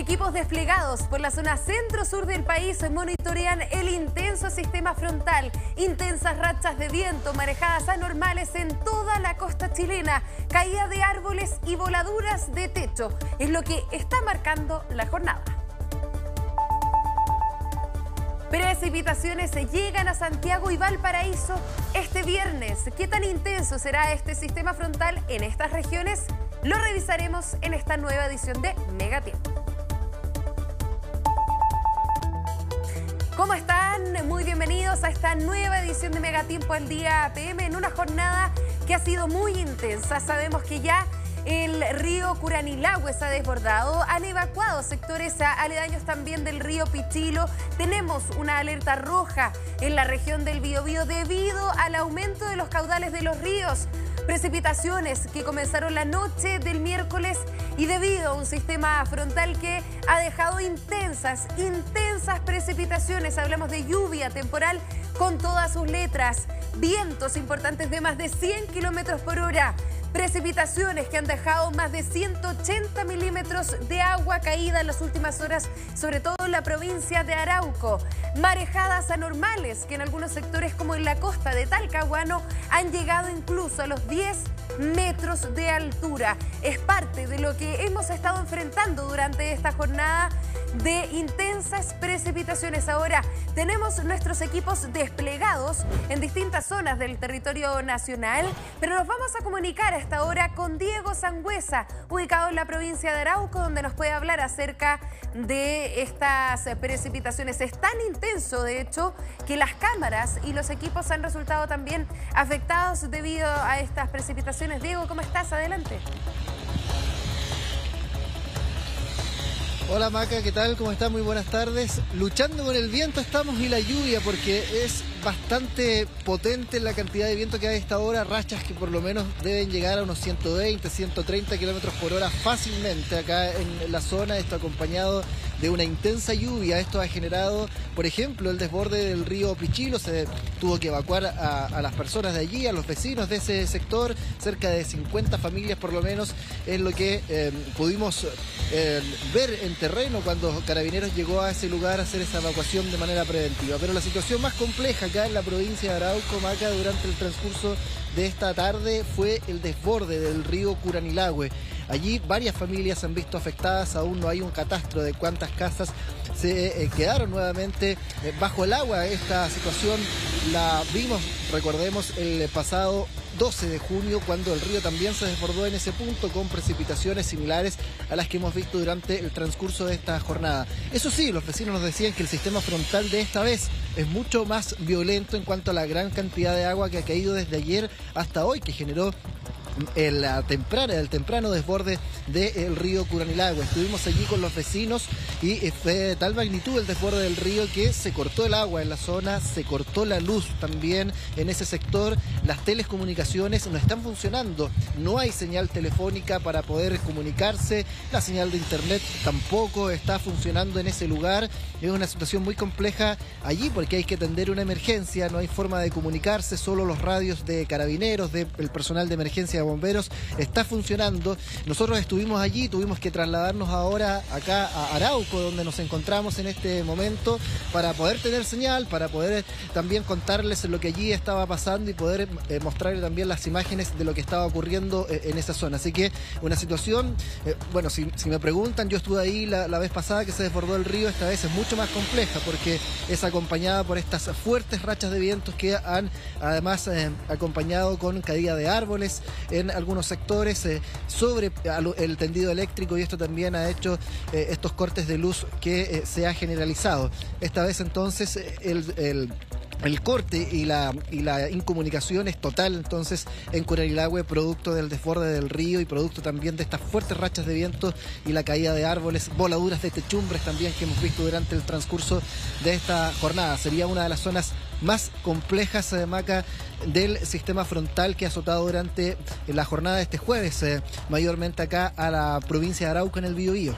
Equipos desplegados por la zona centro-sur del país monitorean el intenso sistema frontal, intensas rachas de viento, marejadas anormales en toda la costa chilena, caída de árboles y voladuras de techo. Es lo que está marcando la jornada. Precipitaciones llegan a Santiago y Valparaíso este viernes. ¿Qué tan intenso será este sistema frontal en estas regiones? Lo revisaremos en esta nueva edición de Megatiempo. ¿Cómo están? Muy bienvenidos a esta nueva edición de Megatiempo al día PM en una jornada que ha sido muy intensa. Sabemos que ya el río Curanilagüe se ha desbordado, han evacuado sectores aledaños también del río Pichilo. Tenemos una alerta roja en la región del Biobío debido al aumento de los caudales de los ríos. Precipitaciones que comenzaron la noche del miércoles y debido a un sistema frontal que ha dejado intensas, intensas precipitaciones. Hablamos de lluvia temporal con todas sus letras, vientos importantes de más de 100 kilómetros por hora. Precipitaciones que han dejado más de 180 milímetros de agua caída en las últimas horas, sobre todo en la provincia de Arauco. Marejadas anormales que en algunos sectores como en la costa de Talcahuano han llegado incluso a los 10 metros de altura. Es parte de lo que hemos estado enfrentando durante esta jornada de intensas precipitaciones. Ahora tenemos nuestros equipos desplegados en distintas zonas del territorio nacional, pero nos vamos a comunicar a esta hora con Diego Sangüesa, ubicado en la provincia de Arauco, donde nos puede hablar acerca de estas precipitaciones. Es tan intenso, de hecho, que las cámaras y los equipos han resultado también afectados debido a estas precipitaciones. Diego, ¿cómo estás? Adelante. Hola Maca, ¿qué tal? ¿Cómo estás? Muy buenas tardes. Luchando con el viento estamos y la lluvia porque es bastante potente la cantidad de viento que hay a esta hora, rachas que por lo menos deben llegar a unos 120, 130 kilómetros por hora fácilmente acá en la zona. Esto acompañado de una intensa lluvia. Esto ha generado, por ejemplo, el desborde del río Pichilo. Se tuvo que evacuar a, las personas de allí, a los vecinos de ese sector. Cerca de 50 familias por lo menos es lo que eh, pudimos eh, ver en terreno cuando Carabineros llegó a ese lugar a hacer esa evacuación de manera preventiva. Pero la situación más compleja acá en la provincia de Arauco, Maca, durante el transcurso de esta tarde fue el desborde del río Curanilagüe. Allí varias familias se han visto afectadas, aún no hay un catastro de cuántas casas se eh, quedaron nuevamente eh, bajo el agua. Esta situación la vimos, recordemos, el pasado 12 de junio, cuando el río también se desbordó en ese punto con precipitaciones similares a las que hemos visto durante el transcurso de esta jornada. Eso sí, los vecinos nos decían que el sistema frontal de esta vez es mucho más violento en cuanto a la gran cantidad de agua que ha caído desde ayer hasta hoy, que generó el, temprana, el temprano desborde del río Curanilagua. Estuvimos allí con los vecinos y eh, fue de tal magnitud el desborde del río que se cortó el agua en la zona, se cortó la luz también en ese sector. Las telecomunicaciones no están funcionando, no hay señal telefónica para poder comunicarse, la señal de internet tampoco está funcionando en ese lugar. Es una situación muy compleja allí porque hay que atender una emergencia, no hay forma de comunicarse, solo los radios de carabineros, del personal de emergencia bomberos está funcionando. Nosotros estuvimos allí, tuvimos que trasladarnos ahora acá a Arauco, donde nos encontramos en este momento, para poder tener señal, para poder también contarles lo que allí estaba pasando y poder eh, mostrarles también las imágenes de lo que estaba ocurriendo eh, en esa zona. Así que una situación, eh, bueno, si, me preguntan, yo estuve ahí la, la vez pasada que se desbordó el río, esta vez es mucho más compleja porque es acompañada por estas fuertes rachas de vientos que han además acompañado con caída de árboles, en algunos sectores eh, sobre el tendido eléctrico y esto también ha hecho eh, estos cortes de luz que eh, se ha generalizado. Esta vez entonces el, corte y la, y la incomunicación es total entonces en Curanilagüe, producto del desborde del río y producto también de estas fuertes rachas de viento y la caída de árboles, voladuras de techumbres también que hemos visto durante el transcurso de esta jornada. Sería una de las zonas más complejas, de Maca, del sistema frontal que ha azotado durante la jornada de este jueves, eh, mayormente acá a la provincia de Arauco en el Biobío.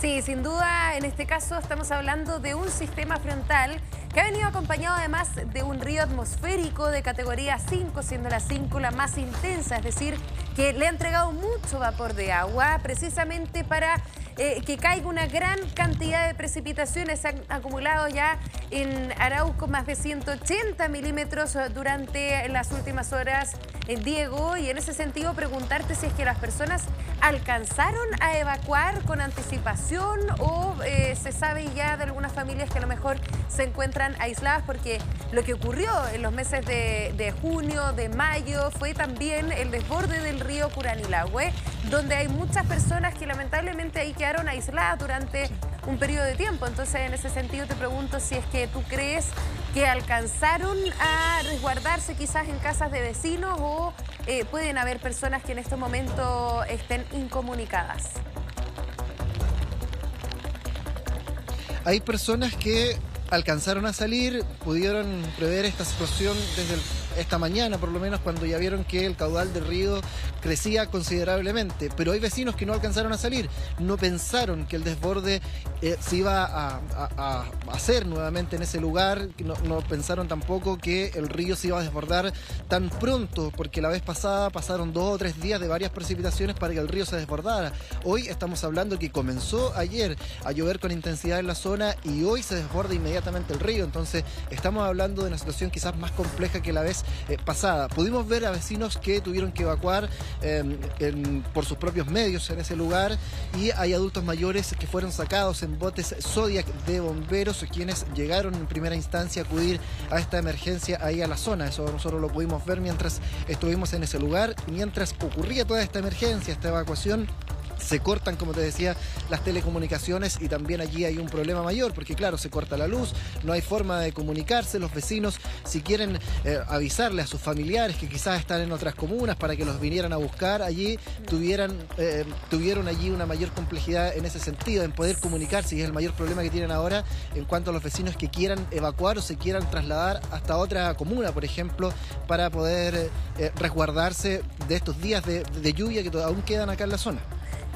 Sí, sin duda, en este caso estamos hablando de un sistema frontal que ha venido acompañado además de un río atmosférico de categoría 5, siendo la 5 la más intensa, es decir, que le ha entregado mucho vapor de agua precisamente para eh, que caiga una gran cantidad de precipitaciones. Se han acumulado ya en Arauco más de 180 milímetros durante las últimas horas, en Diego, y en ese sentido preguntarte si es que las personas alcanzaron a evacuar con anticipación o eh, se sabe ya de algunas familias que a lo mejor se encuentran aisladas porque lo que ocurrió en los meses de, junio, de mayo, fue también el desborde del río Curanilagüe, donde hay muchas personas que lamentablemente ahí quedaron aisladas durante un periodo de tiempo. Entonces, en ese sentido te pregunto si es que tú crees que alcanzaron a resguardarse quizás en casas de vecinos o eh, pueden haber personas que en este momento estén incomunicadas. Hay personas que alcanzaron a salir, pudieron prever esta situación desde esta mañana, por lo menos cuando ya vieron que el caudal del río crecía considerablemente. Pero hay vecinos que no alcanzaron a salir, no pensaron que el desborde eh, se iba a, hacer nuevamente en ese lugar, no, no, pensaron tampoco que el río se iba a desbordar tan pronto, porque la vez pasada pasaron dos o tres días de varias precipitaciones para que el río se desbordara. Hoy estamos hablando que comenzó ayer a llover con intensidad en la zona y hoy se desborda inmediatamente el río. Entonces, estamos hablando de una situación quizás más compleja que la vez eh, pasada. Pudimos ver a vecinos que tuvieron que evacuar em, por sus propios medios en ese lugar y hay adultos mayores que fueron sacados en botes Zodiac de bomberos, quienes llegaron en primera instancia a acudir a esta emergencia ahí a la zona. Eso nosotros lo pudimos ver mientras estuvimos en ese lugar. Mientras ocurría toda esta emergencia, esta evacuación, se cortan, como te decía, las telecomunicaciones y también allí hay un problema mayor, porque claro, se corta la luz, no hay forma de comunicarse, los vecinos, si quieren eh, avisarle a sus familiares que quizás están en otras comunas para que los vinieran a buscar allí, tuvieran, eh, tuvieron allí una mayor complejidad en ese sentido, en poder comunicarse, y es el mayor problema que tienen ahora en cuanto a los vecinos que quieran evacuar o se quieran trasladar hasta otra comuna, por ejemplo, para poder eh, resguardarse de estos días de, de lluvia que aún quedan acá en la zona.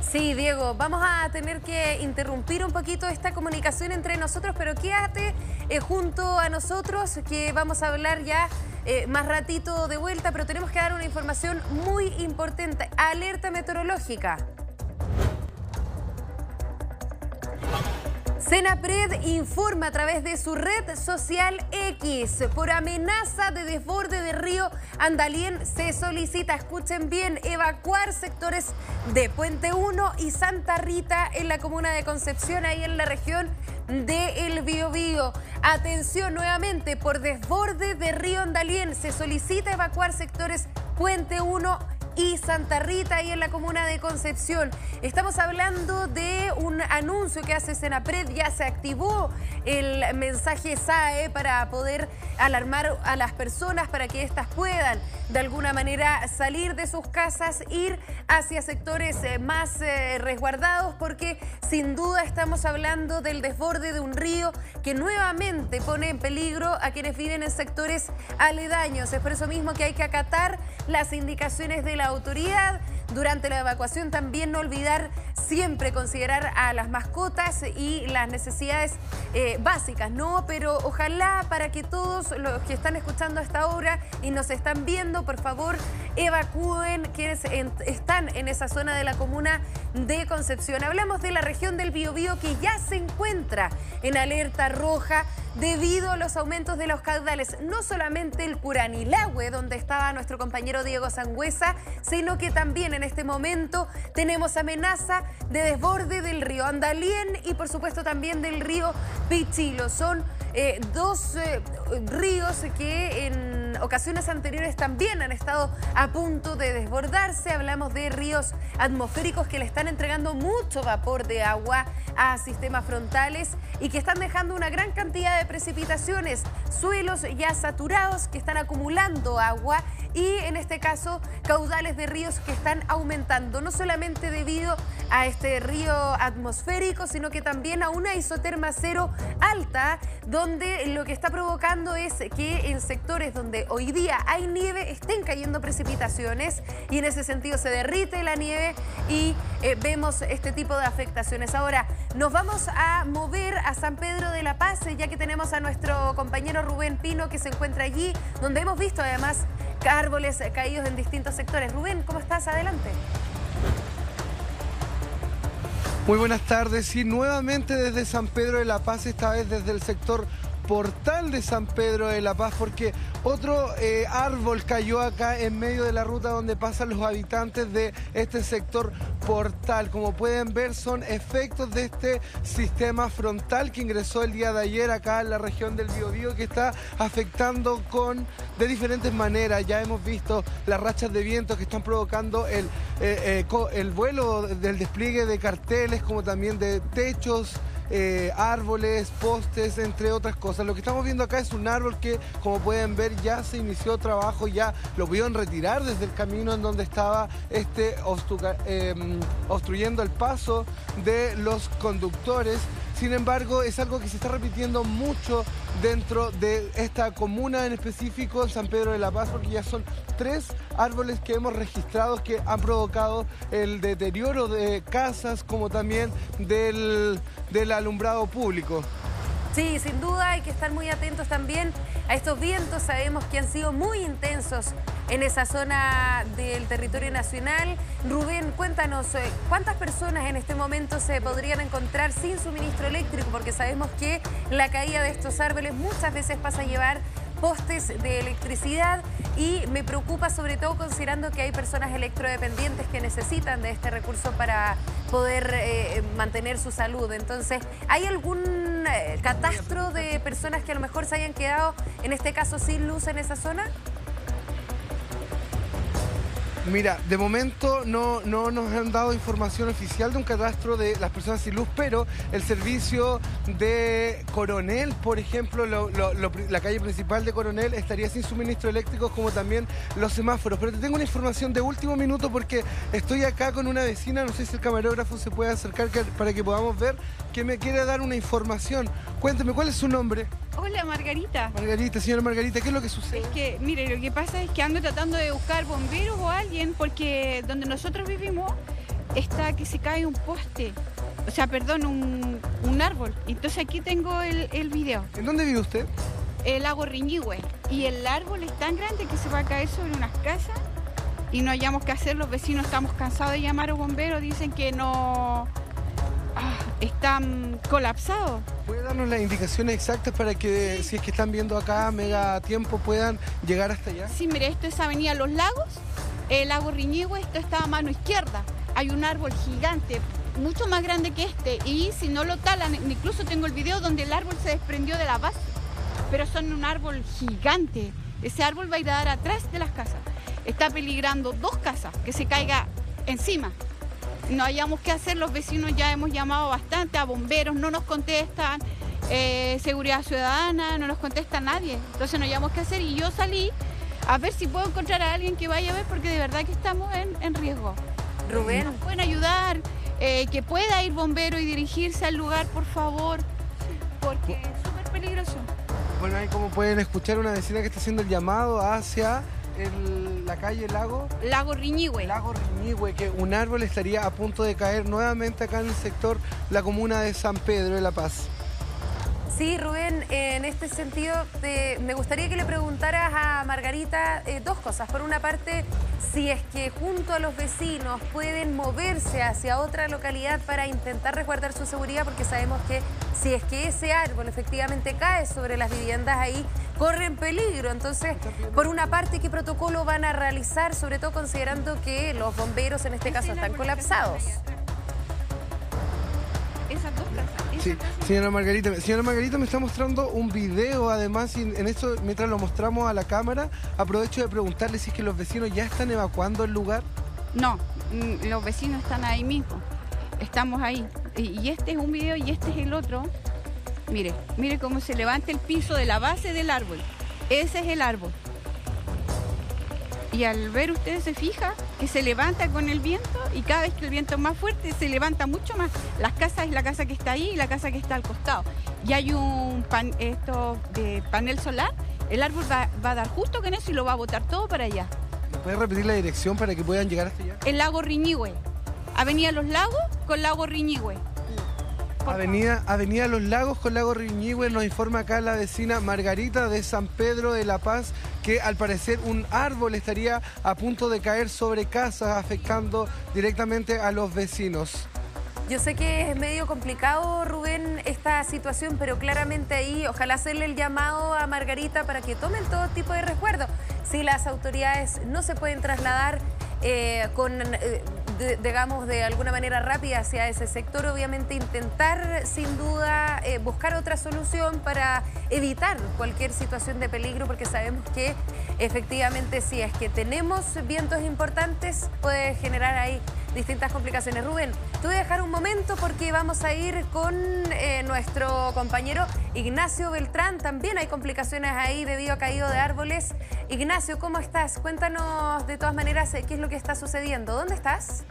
Sí, Diego, vamos a tener que interrumpir un poquito esta comunicación entre nosotros, pero quédate eh, junto a nosotros que vamos a hablar ya eh, más ratito de vuelta, pero tenemos que dar una información muy importante. Alerta meteorológica. Senapred informa a través de su red social X por amenaza de desborde de río Andalien se solicita, escuchen bien, evacuar sectores de Puente 1 y Santa Rita en la comuna de Concepción, ahí en la región de El Biobío. Atención nuevamente, por desborde de río Andalien se solicita evacuar sectores Puente 1 y Santa Rita y en la comuna de Concepción. Estamos hablando de un anuncio que hace Senapred, ya se activó el mensaje SAE para poder alarmar a las personas para que éstas puedan de alguna manera salir de sus casas, ir hacia sectores eh, más eh, resguardados, porque sin duda estamos hablando del desborde de un río que nuevamente pone en peligro a quienes viven en sectores aledaños. Es por eso mismo que hay que acatar las indicaciones de la autoridad. Durante la evacuación también no olvidar siempre considerar a las mascotas y las necesidades eh, básicas, ¿no? Pero ojalá para que todos los que están escuchando esta hora y nos están viendo, por favor, evacúen quienes están en esa zona de la comuna de Concepción. Hablamos de la región del Biobío que ya se encuentra en alerta roja debido a los aumentos de los caudales, no solamente el Curanilagüe, donde estaba nuestro compañero Diego Sangüesa, sino que también en este momento tenemos amenaza de desborde del río Andalien y por supuesto también del río Pichilo. Son eh, dos eh, ríos que en ocasiones anteriores también han estado a punto de desbordarse. Hablamos de ríos atmosféricos que le están entregando mucho vapor de agua a sistemas frontales y que están dejando una gran cantidad de precipitaciones, suelos ya saturados que están acumulando agua y en este caso caudales de ríos que están aumentando, no solamente debido a este río atmosférico, sino que también a una isoterma cero alta, donde lo que está provocando es que en sectores donde hoy día hay nieve estén cayendo precipitaciones y en ese sentido se derrite la nieve y eh, vemos este tipo de afectaciones. Ahora, nos vamos a mover a San Pedro de la Paz, ya que tenemos a nuestro compañero Rubén Pino que se encuentra allí, donde hemos visto además árboles caídos en distintos sectores. Rubén, ¿cómo estás? Adelante. Muy buenas tardes y nuevamente desde San Pedro de la Paz, esta vez desde el sector portal de San Pedro de la Paz porque otro eh, árbol cayó acá en medio de la ruta donde pasan los habitantes de este sector portal. Como pueden ver son efectos de este sistema frontal que ingresó el día de ayer acá en la región del Biobío que está afectando con de diferentes maneras. Ya hemos visto las rachas de viento que están provocando eh, eh, el vuelo del despliegue de carteles como también de techos eh, árboles, postes, entre otras cosas. Lo que estamos viendo acá es un árbol que, como pueden ver, ya se inició trabajo, ya lo pudieron retirar desde el camino en donde estaba este em, obstruyendo el paso de los conductores. Sin embargo, es algo que se está repitiendo mucho dentro de esta comuna en específico, San Pedro de la Paz, porque ya son tres árboles que hemos registrado que han provocado el deterioro de casas como también del, del alumbrado público. Sí, sin duda hay que estar muy atentos también a estos vientos. Sabemos que han sido muy intensos en esa zona del territorio nacional. Rubén, cuéntanos, eh, ¿cuántas personas en este momento se podrían encontrar sin suministro eléctrico? Porque sabemos que la caída de estos árboles muchas veces pasa a llevar postes de electricidad y me preocupa sobre todo considerando que hay personas electrodependientes que necesitan de este recurso para poder eh, mantener su salud. Entonces, ¿hay algún eh, catastro de personas que a lo mejor se hayan quedado, en este caso, sin luz en esa zona? Mira, de momento no, no nos han dado información oficial de un catastro de las personas sin luz, pero el servicio de Coronel, por ejemplo, la calle principal de Coronel estaría sin suministro eléctrico, como también los semáforos. Pero te tengo una información de último minuto porque estoy acá con una vecina, no sé si el camarógrafo se puede acercar para que podamos ver, que me quiere dar una información. Cuénteme, ¿cuál es su nombre? Hola Margarita. Margarita, señora Margarita, ¿qué es lo que sucede? Es que, mire, lo que pasa es que ando tratando de buscar bomberos o alguien porque donde nosotros vivimos está que se cae un poste. O sea, perdón, un, árbol. Entonces aquí tengo el, el, video. ¿En dónde vive usted? El lago Riñigüe. Y el árbol es tan grande que se va a caer sobre unas casas y no hayamos que hacer. Los vecinos estamos cansados de llamar a bomberos. Dicen que no están colapsados. ¿Puede darnos las indicaciones exactas para que si es que están viendo acá mega tiempo puedan llegar hasta allá? Sí, mire, esto es Avenida Los Lagos, el lago Riñigüe, esto está a mano izquierda. Hay un árbol gigante, mucho más grande que este, y si no lo talan, incluso tengo el video donde el árbol se desprendió de la base, pero son un árbol gigante. Ese árbol va a ir a dar atrás de las casas. Está peligrando dos casas, que se caiga encima no hayamos que hacer, los vecinos ya hemos llamado bastante a bomberos, no nos contestan, eh, seguridad ciudadana, no nos contesta nadie. Entonces no hayamos que hacer y yo salí a ver si puedo encontrar a alguien que vaya a ver porque de verdad que estamos en, riesgo. Rubén. ¿Nos pueden ayudar? Eh, que pueda ir bombero y dirigirse al lugar, por favor, porque es súper peligroso. Bueno, ahí como pueden escuchar una vecina que está haciendo el llamado hacia la calle Lago. Lago Riñigüe. Lago Riñigüe, que un árbol estaría a punto de caer nuevamente acá en el sector, la comuna de San Pedro de La Paz. Sí, Rubén, en este sentido me gustaría que le preguntaras a Margarita eh, dos cosas. Por una parte, si es que junto a los vecinos pueden moverse hacia otra localidad para intentar resguardar su seguridad, porque sabemos que si es que ese árbol efectivamente cae sobre las viviendas ahí, corren peligro. Entonces, por una parte, ¿qué protocolo van a realizar, sobre todo considerando que los bomberos en este caso están colapsados? Sí, señora Margarita, señora Margarita me está mostrando un video además y en esto mientras lo mostramos a la cámara aprovecho de preguntarle si es que los vecinos ya están evacuando el lugar. No, mm, los vecinos están ahí mismo, estamos ahí y este es un video y este es el otro. Mire, mire cómo se levanta el piso de la base del árbol. Ese es el árbol. Y al ver ustedes se fija que se levanta con el viento y cada vez que el viento es más fuerte se levanta mucho más. Las casas es la casa que está ahí y la casa que está al costado. Y hay un pan, esto de panel solar, el árbol va, a dar justo con eso y lo va a botar todo para allá. ¿Me puedes repetir la dirección para que puedan llegar hasta allá? El lago Riñigüe. Avenida Los Lagos con lago Riñigüe. Avenida, Avenida Los Lagos con Lago Riñigüe nos informa acá la vecina Margarita de San Pedro de la Paz que al parecer un árbol estaría a punto de caer sobre casas afectando directamente a los vecinos. Yo sé que es medio complicado, Rubén, esta situación, pero claramente ahí, ojalá hacerle el llamado a Margarita para que tomen todo tipo de resguardo. Si las autoridades no se pueden trasladar eh, con, eh, digamos, de alguna manera rápida hacia ese sector, obviamente intentar sin duda eh, buscar otra solución para evitar cualquier situación de peligro, porque sabemos que efectivamente si es que tenemos vientos importantes puede generar ahí distintas complicaciones. Rubén, te voy a dejar un momento porque vamos a ir con nuestro compañero Ignacio Beltrán. También hay complicaciones ahí debido a caído de árboles. Ignacio, ¿cómo estás? Cuéntanos de todas maneras qué es lo que está sucediendo. ¿Dónde estás?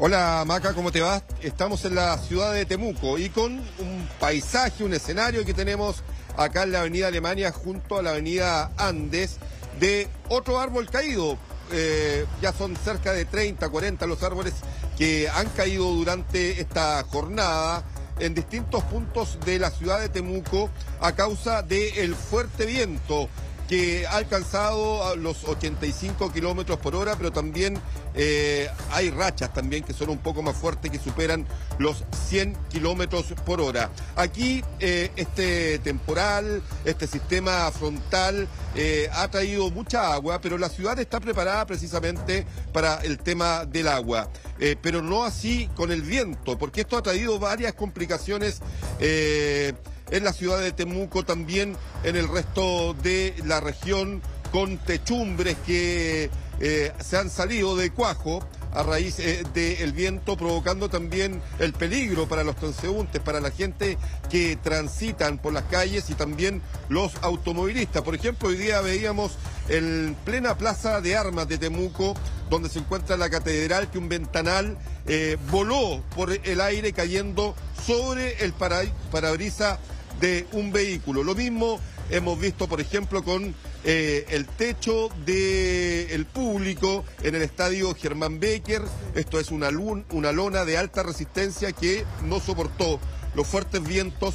Hola Maca, ¿cómo te va? Estamos en la ciudad de Temuco y con un paisaje, un escenario que tenemos acá en la avenida Alemania junto a la avenida Andes de otro árbol caído. Eh, ya son cerca de 30, 40 los árboles que han caído durante esta jornada en distintos puntos de la ciudad de Temuco a causa del fuerte viento que ha alcanzado los 85 kilómetros por hora, pero también eh, hay rachas también que son un poco más fuertes, que superan los 100 kilómetros por hora. Aquí eh, este temporal, este sistema frontal eh, ha traído mucha agua, pero la ciudad está preparada precisamente para el tema del agua. pero no así con el viento, porque esto ha traído varias complicaciones en la ciudad de Temuco, también en el resto de la región, con techumbres que eh, se han salido de cuajo a raíz eh, del viento, provocando también el peligro para los transeúntes, para la gente que transitan por las calles y también los automovilistas. Por ejemplo, hoy día veíamos en plena plaza de armas de Temuco, donde se encuentra la catedral, que un ventanal eh, voló por el aire cayendo sobre el parabrisa de un vehículo. Lo mismo hemos visto, por ejemplo, con eh, el techo del público en el estadio Germán Becker. Esto es una, una lona de alta resistencia que no soportó los fuertes vientos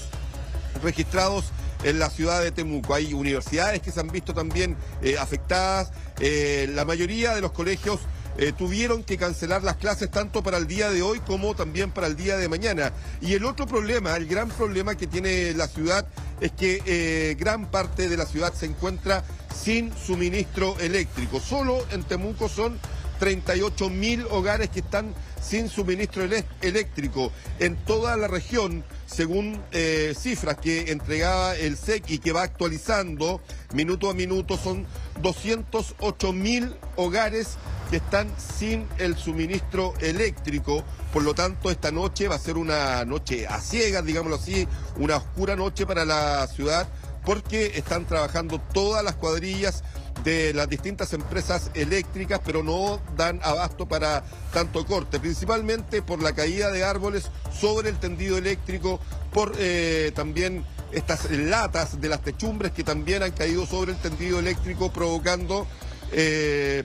registrados en la ciudad de Temuco. Hay universidades que se han visto también eh, afectadas. Eh, la mayoría de los colegios eh, tuvieron que cancelar las clases tanto para el día de hoy como también para el día de mañana. Y el otro problema, el gran problema que tiene la ciudad es que eh, gran parte de la ciudad se encuentra sin suministro eléctrico. Solo en Temuco son 38 mil hogares que están sin suministro eléctrico. En toda la región, según eh, cifras que entregaba el SEC y que va actualizando minuto a minuto, son 208 mil hogares que están sin el suministro eléctrico. Por lo tanto, esta noche va a ser una noche a ciegas, digámoslo así, una oscura noche para la ciudad, porque están trabajando todas las cuadrillas de las distintas empresas eléctricas, pero no dan abasto para tanto corte, principalmente por la caída de árboles sobre el tendido eléctrico, por eh, también estas latas de las techumbres que también han caído sobre el tendido eléctrico, provocando eh,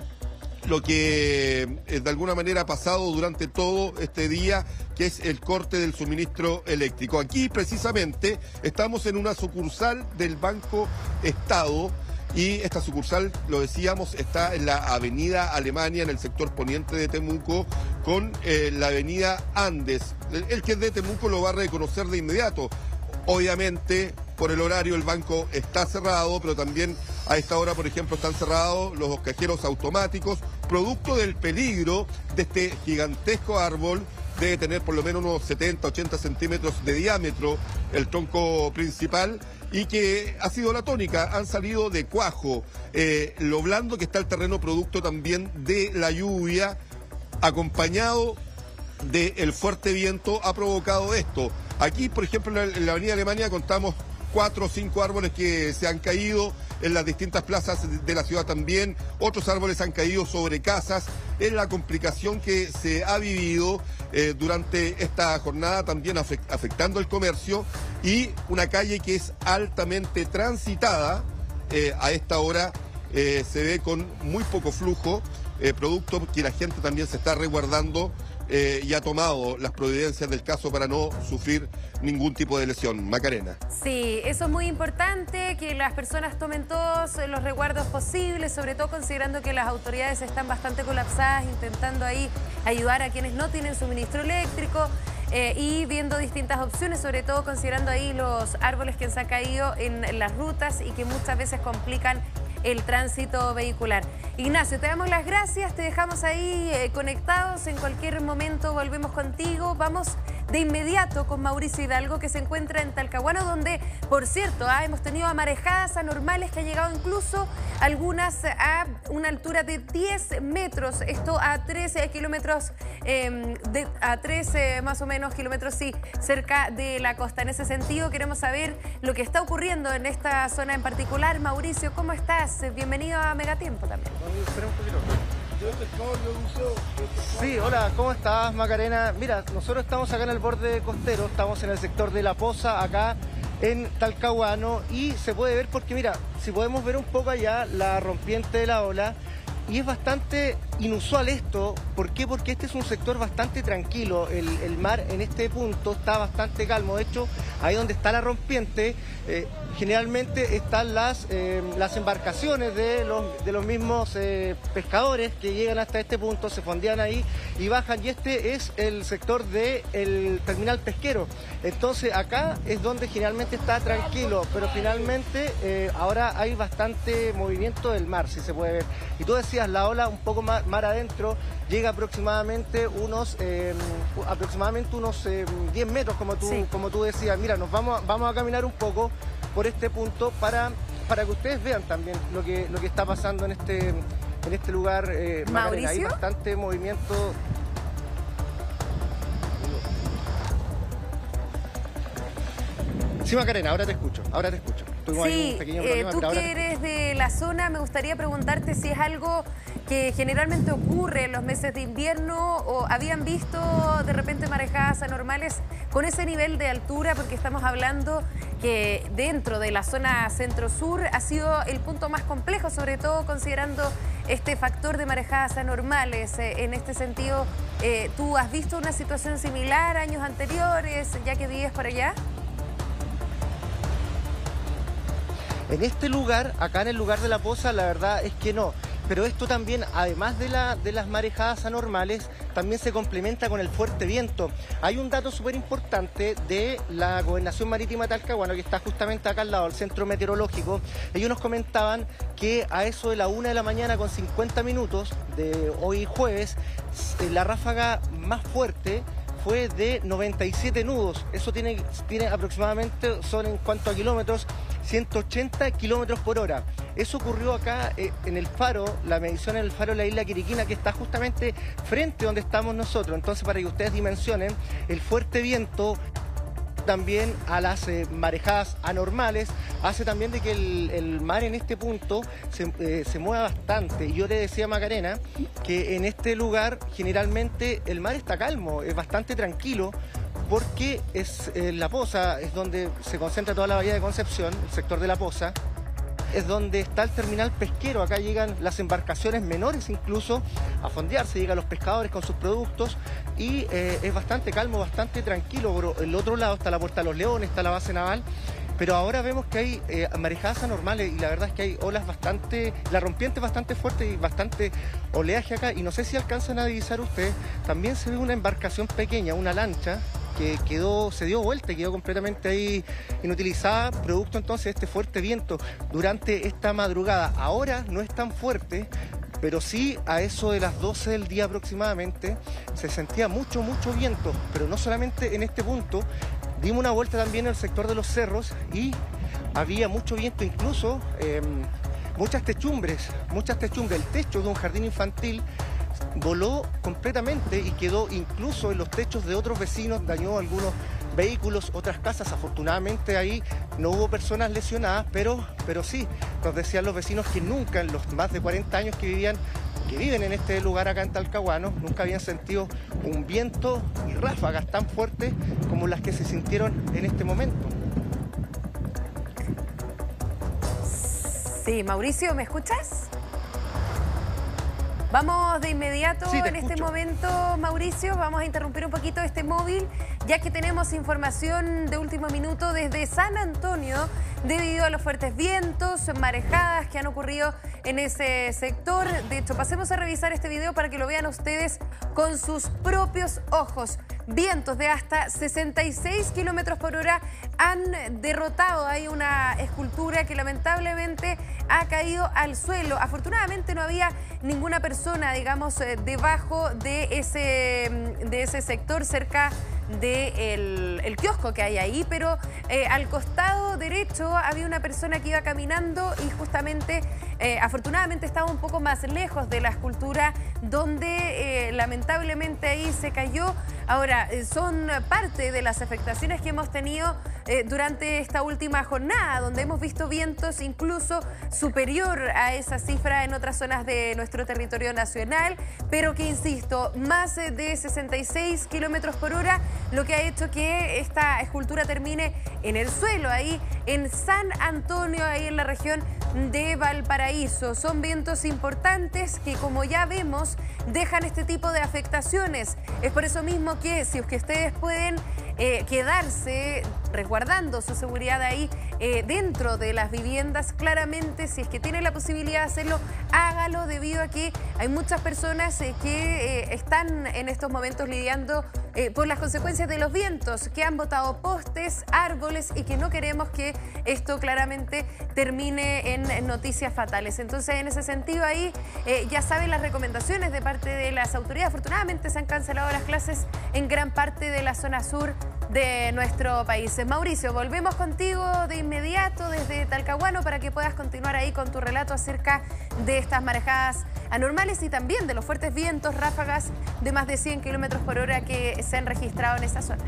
lo que eh, de alguna manera ha pasado durante todo este día, que es el corte del suministro eléctrico. Aquí precisamente estamos en una sucursal del Banco Estado. Y esta sucursal, lo decíamos, está en la avenida Alemania, en el sector poniente de Temuco, con eh, la avenida Andes. el, que es de Temuco lo va a reconocer de inmediato. Obviamente, por el horario, el banco está cerrado, pero también a esta hora, por ejemplo, están cerrados los cajeros automáticos, producto del peligro de este gigantesco árbol. Debe tener por lo menos unos 70, 80 centímetros de diámetro el tronco principal y que ha sido la tónica. Han salido de cuajo. Eh, lo blando que está el terreno, producto también de la lluvia, acompañado del fuerte viento, ha provocado esto. Aquí, por ejemplo, en la Avenida Alemania contamos cuatro o cinco árboles que se han caído en las distintas plazas de la ciudad también. Otros árboles han caído sobre casas. Es la complicación que se ha vivido eh, durante esta jornada, también afectando el comercio y una calle que es altamente transitada eh, a esta hora. Eh, se ve con muy poco flujo, producto que la gente también se está resguardando eh, y ha tomado las providencias del caso para no sufrir ningún tipo de lesión. Macarena. Sí, eso es muy importante, que las personas tomen todos los resguardos posibles, sobre todo considerando que las autoridades están bastante colapsadas, intentando ahí ayudar a quienes no tienen suministro eléctrico. Eh, y viendo distintas opciones, sobre todo considerando ahí los árboles que se han caído en las rutas y que muchas veces complican el tránsito vehicular. Ignacio, te damos las gracias, te dejamos ahí eh, conectados, en cualquier momento volvemos contigo. Vamos de inmediato con Mauricio Hidalgo que se encuentra en Talcahuano, donde, por cierto, ah, hemos tenido amarejadas anormales que han llegado incluso algunas a una altura de 10 metros, esto a 13 kilómetros, em, a 13 más o menos kilómetros, sí, cerca de la costa. En ese sentido, queremos saber lo que está ocurriendo en esta zona en particular. Mauricio, ¿cómo estás? Bienvenido a Megatiempo también. Sí, hola, ¿cómo estás Macarena? Mira, nosotros estamos acá en el borde costero, estamos en el sector de La Poza, acá en Talcahuano, y se puede ver porque, mira, si podemos ver un poco allá la rompiente de la ola, y es bastante inusual esto, ¿por qué? Porque este es un sector bastante tranquilo, el, mar en este punto está bastante calmo, de hecho, ahí donde está la rompiente, eh, generalmente están las, eh, las embarcaciones de los, de los mismos eh, pescadores que llegan hasta este punto, se fondían ahí y bajan, y este es el sector del terminal pesquero, entonces acá es donde generalmente está tranquilo, pero finalmente ahora hay bastante movimiento del mar, si se puede ver, y tú decías, la ola un poco más mar adentro llega aproximadamente unos em, aproximadamente unos 10 em, metros como tú como tú decías. Mira nos vamos a, vamos a caminar un poco por este punto para para que ustedes vean también lo que lo que está pasando en este en este lugar eh, hay bastante movimiento. Sí, Macarena, ahora te escucho, ahora te escucho. sí, eh, tú que eres de la zona, me gustaría preguntarte si es algo que generalmente ocurre en los meses de invierno o habían visto de repente marejadas anormales con ese nivel de altura porque estamos hablando que dentro de la zona centro-sur ha sido el punto más complejo, sobre todo considerando este factor de marejadas anormales. Eh, en este sentido, eh, ¿tú has visto una situación similar años anteriores, ya que vives por allá? En este lugar, acá en el lugar de la poza, la verdad es que no. Pero esto también, además de, la, de las marejadas anormales, también se complementa con el fuerte viento. Hay un dato súper importante de la Gobernación Marítima Talcahuano, que está justamente acá al lado del centro meteorológico. Ellos nos comentaban que a eso de la una de la mañana con 50 minutos de hoy jueves, eh, la ráfaga más fuerte fue de 97 nudos. Eso tiene, tiene aproximadamente, son en cuanto a kilómetros, 180 kilómetros por hora. Eso ocurrió acá eh, en el faro, la medición en el faro de la isla Quiriquina, que está justamente frente donde estamos nosotros. Entonces, para que ustedes dimensionen, el fuerte viento también a las eh, marejadas anormales, hace también de que el, mar en este punto se, eh, mueva bastante. Yo le decía a Macarena que en este lugar generalmente el mar está calmo, es bastante tranquilo, porque es eh, La Poza, es donde se concentra toda la bahía de Concepción, el sector de La Poza, es donde está el terminal pesquero. Acá llegan las embarcaciones menores incluso a fondearse, llegan los pescadores con sus productos y eh, es bastante calmo, bastante tranquilo. Por el otro lado está la Puerta de los Leones, está la base naval. Pero ahora vemos que hay eh, marejadas anormales y la verdad es que hay olas bastante, la rompiente es bastante fuerte y bastante oleaje acá. Y no sé si alcanzan a divisar ustedes, también se ve una embarcación pequeña, una lancha, que quedó, se dio vuelta y quedó completamente ahí inutilizada, producto entonces de este fuerte viento durante esta madrugada. Ahora no es tan fuerte, pero sí a eso de las 12 del día aproximadamente se sentía mucho, mucho viento, pero no solamente en este punto, dimos una vuelta también el sector de los cerros y había mucho viento, incluso em, muchas techumbres, muchas techumbres, el techo de un jardín infantil voló completamente y quedó incluso en los techos de otros vecinos, dañó algunos vehículos, otras casas. Afortunadamente ahí no hubo personas lesionadas, pero, pero sí, nos decían los vecinos que nunca en los más de 40 años que vivían que viven en este lugar acá en Talcahuano, nunca habían sentido un viento y ráfagas tan fuertes como las que se sintieron en este momento. Sí, Mauricio, ¿me escuchas? Vamos de inmediato Sí, en este escucho. momento, Mauricio, vamos a interrumpir un poquito este móvil, ya que tenemos información de último minuto desde San Antonio debido a los fuertes vientos, marejadas que han ocurrido en ese sector. De hecho, pasemos a revisar este video para que lo vean ustedes con sus propios ojos. Vientos de hasta 66 kilómetros por hora han derrotado. Hay una escultura que lamentablemente ha caído al suelo. Afortunadamente no había ninguna persona, digamos, eh, debajo de ese, mm, de ese sector cerca del el kiosco que hay ahí, pero eh, al costado derecho había una persona que iba caminando y justamente, eh, afortunadamente estaba un poco más lejos de la escultura donde lamentablemente ahí se cayó. Ahora, eh, son parte de las afectaciones que hemos tenido eh, durante esta última jornada, donde hemos visto vientos incluso superior a esa cifra en otras zonas de nuestro territorio nacional, pero que, insisto, más eh, de 66 kilómetros por hora, lo que ha hecho que esta escultura termine en el suelo, ahí en San Antonio, ahí en la región de Valparaíso. Son vientos importantes que, como ya vemos, dejan este tipo de afectaciones. Es por eso mismo que si es que ustedes pueden eh, quedarse resguardando su seguridad ahí eh, dentro de las viviendas, claramente si es que tienen la posibilidad de hacerlo, hágalo debido a que hay muchas personas eh, que están en estos momentos lidiando eh, por las consecuencias de los vientos, que han botado postes, árboles y que no queremos que esto claramente termine en, noticias fatales. Entonces, en ese sentido ahí eh, ya saben las recomendaciones de parte de las autoridades. Afortunadamente se han cancelado las clases en gran parte de la zona sur de nuestro país. Mauricio, volvemos contigo de inmediato desde Talcahuano para que puedas continuar ahí con tu relato acerca de estas marejadas anormales y también de los fuertes vientos, ráfagas de más de 100 kilómetros por hora que se han registrado en esa zona.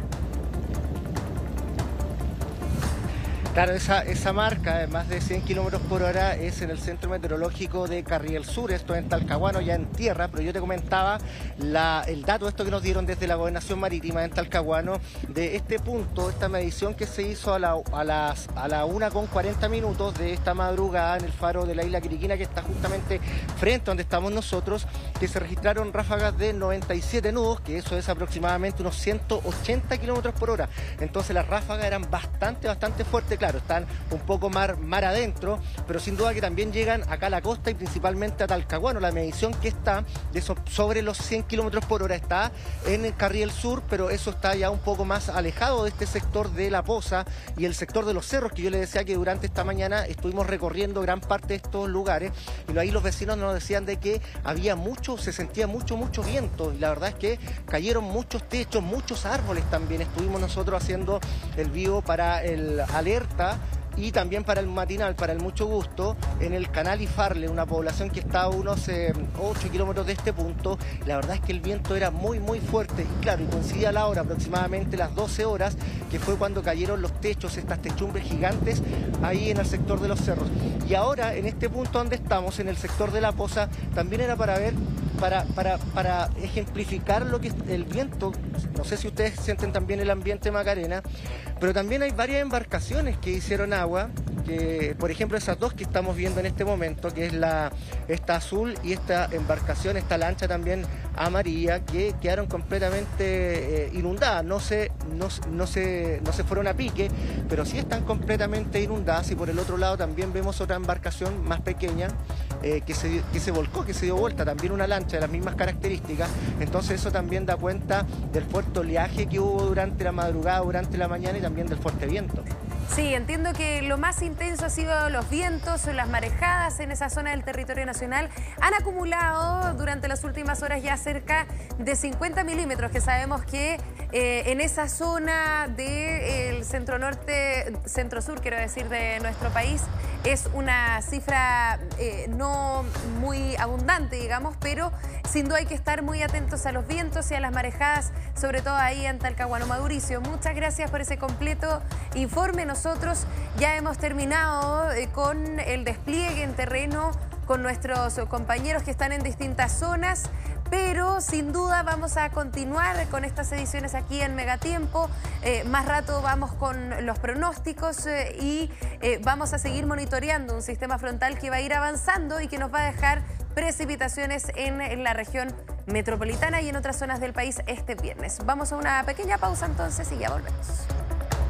Claro, esa, esa marca de más de 100 kilómetros por hora es en el centro meteorológico de Carriel Sur, esto en Talcahuano, ya en tierra, pero yo te comentaba el dato, esto que nos dieron desde la Gobernación Marítima en Talcahuano, de este punto, esta medición que se hizo a la, a las, a la 1 con 40 minutos de esta madrugada en el faro de la isla Quiriquina, que está justamente frente a donde estamos nosotros, que se registraron ráfagas de 97 nudos, que eso es aproximadamente unos 180 kilómetros por hora. Entonces las ráfagas eran bastante, bastante fuertes, claro, están un poco mar, mar adentro, pero sin duda que también llegan acá a la costa y principalmente a Talcahuano. La medición que está de so- sobre los 100 kilómetros por hora está en el Carriel Sur, pero eso está ya un poco más alejado de este sector de La Poza y el sector de los cerros, que yo les decía que durante esta mañana estuvimos recorriendo gran parte de estos lugares y ahí los vecinos nos decían de que había mucho, se sentía mucho, mucho viento y la verdad es que cayeron muchos techos, muchos árboles también. Estuvimos nosotros haciendo el vivo para el alerta y también para el matinal, para el mucho gusto, en el canal Ifarle, una población que está a unos eh, 8 kilómetros de este punto. La verdad es que el viento era muy, muy fuerte y claro, y coincidía la hora, aproximadamente las 12 horas, que fue cuando cayeron los techos, estas techumbres gigantes, ahí en el sector de los cerros. Y ahora, en este punto donde estamos, en el sector de la Poza, también era para ver para, para, para ejemplificar lo que es el viento, no sé si ustedes sienten también el ambiente Macarena, pero también hay varias embarcaciones que hicieron agua, que por ejemplo esas dos que estamos viendo en este momento, que es la esta azul y esta embarcación, esta lancha también amarilla, que quedaron completamente eh, inundadas, no se, no, no, se, no se fueron a pique, pero sí están completamente inundadas y por el otro lado también vemos otra embarcación más pequeña eh, que, se, que se volcó, que se dio vuelta, también una lancha de las mismas características. Entonces eso también da cuenta del fuerte oleaje que hubo durante la madrugada, durante la mañana y también del fuerte viento. Sí, entiendo que lo más intenso ha sido los vientos, las marejadas en esa zona del territorio nacional. Han acumulado durante las últimas horas ya cerca de 50 milímetros, que sabemos que eh, en esa zona del centro norte, centro sur, quiero decir, de nuestro país, es una cifra eh, no muy abundante, digamos, pero sin duda hay que estar muy atentos a los vientos y a las marejadas, sobre todo ahí en Talcahuano. Mauricio, muchas gracias por ese completo informe. Nosotros ya hemos terminado eh, con el despliegue en terreno con nuestros compañeros que están en distintas zonas, pero sin duda vamos a continuar con estas ediciones aquí en Megatiempo. Eh, más rato vamos con los pronósticos eh, y eh, vamos a seguir monitoreando un sistema frontal que va a ir avanzando y que nos va a dejar precipitaciones en, en la región metropolitana y en otras zonas del país este viernes. Vamos a una pequeña pausa entonces y ya volvemos.